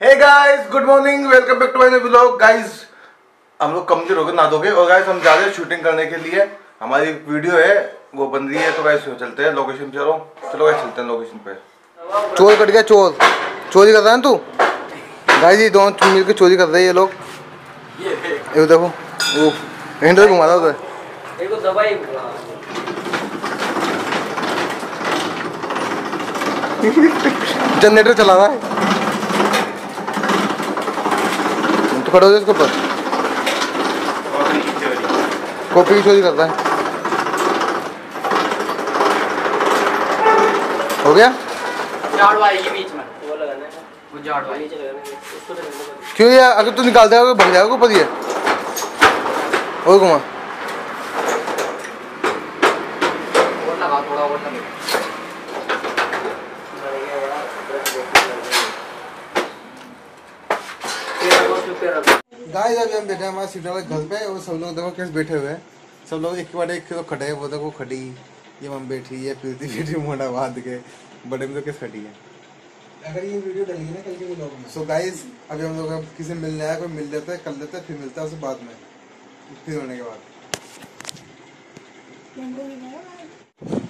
Hey guys good morning welcome back to my blog guys हम लोग कमज़ोर हो गए ना दोगे और गाइस हम जा रहे हैं शूटिंग करने के लिए। हमारी वीडियो है वो बन रही है तो गाइस चलते हैं। लोकेशन चलो। चलो गाइस चलते हैं लोकेशन पे। चोर कट गया चोर। चोरी कर रहा है तू? गाइस ये दोनों मिल के चोरी कर रहे हैं ये लोग। ये देखो वो हैंडल घुमा रहा उधर। जनरेटर चला रहा है तो खड़े हो जाओ इसके ऊपर। कॉपी की चोरी कर रहा है। हो गया? बीच में। वो लगाना तो लगाना है। क्यों यार? अगर तू निकाल देगा तो भग जाएगा ऊपर ये और घुमा और लगा थोड़ा और लगा गाइस अभी हम बैठे हमारे वाले घर पे और सब लोग देखो कैसे बैठे हुए हैं। सब लोग एक के बाद एक तो खड़े हैं वो देखो खड़ी ये मम बैठी है प्रीति बैठी मोटा बाँध के बड़े में तो कैसे खड़ी है? अगर ये वीडियो डलेगी ना कल के ब्लॉग में। सो गाइस अभी हम लोग अब किसी मिलने आया कोई मिल लेते हैं कर लेते हैं फिर मिलता है उसके बाद में फिर होने के बाद।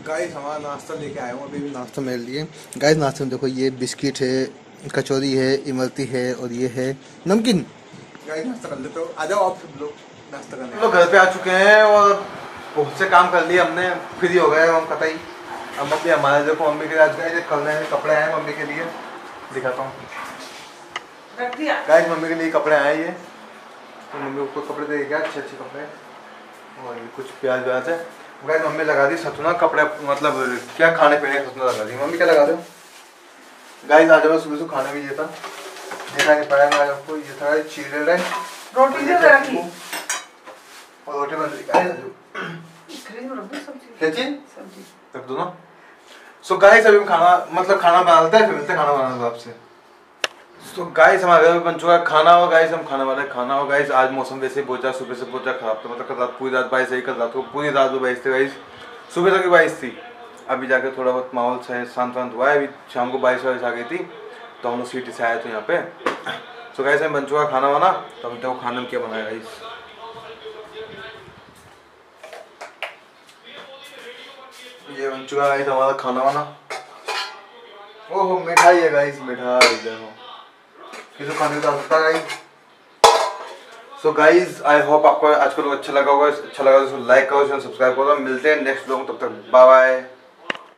गाइस हमारा नाश्ता लेके आया हूँ अभी भी नाश्ता मिल लिए गाइस नाश्ते में देखो ये बिस्किट है कचौरी है इमरती है और ये है नमकीन। नाश्ता कर लेते हो। आ जाओ आप सब लोग नाश्ता करने। लोग घर पे आ चुके हैं और बहुत से काम कर लिए हमने। फ्री हो गए हम कतई अब मम्मी हमारे देखो मम्मी के लिए आज गए कल नए कपड़े आए मम्मी के लिए। दिखाता हूँ। गाइस मम्मी के लिए कपड़े आए ये। तो मम्मी को कपड़े दे गया अच्छे अच्छे कपड़े। और ये कुछ प्याज व्याज है। गाइस मम्मी लगा दी सतुना कपड़े मतलब क्या खाने पीने का सतुना लगा दी। मम्मी क्या लगा दो गाइस आज मैं सुबह से खाने भी था। देखा नहीं पाया मैं आज आपको ये था चीरे रहे रोटी और ये जो और रोटी बन रही गाइस में सब्ज़ी। क्या चीज़? सब्ज़ी। रख दो ना। सो गाइस अभी हम खाना मतलब खाना बनाते हैं फिर मिलते हैं खाना बनाने आपसे। सो गाइस हमारे घर में बन चुका है खाना हो गाइस हम खाने वाले खाना हो गाइस आज मौसम वैसे ही बहुत ज़्यादा सुबह से बहुत ज़्यादा खराब था। मतलब कल रात पूरी रात बारिश आई कल रात को पूरी रात बारिश थी गाइस सुबह तक भी बारिश थी। अभी जाके थोड़ा बहुत माहौल से शांत वांत हुआ है। अभी शाम को बारिश वारिश आ गई थी तो हम लोग सिटी से आए थे यहाँ पे। सो गाइस हमें बन चुका खाना वाना तो हम देखो खाने में क्या बनाया गाइस ये बन चुका है हमारा खाना वाना। ओहो, मिठाई है गाइस मिठाई, देखो। किसी खाने का सकता guys so guys I hope आपको आज का लोग अच्छा लगा होगा। अच्छा लगा तो लाइक करो सब्सक्राइब करो। मिलते हैं नेक्स्ट लोग तब तक बाय बाय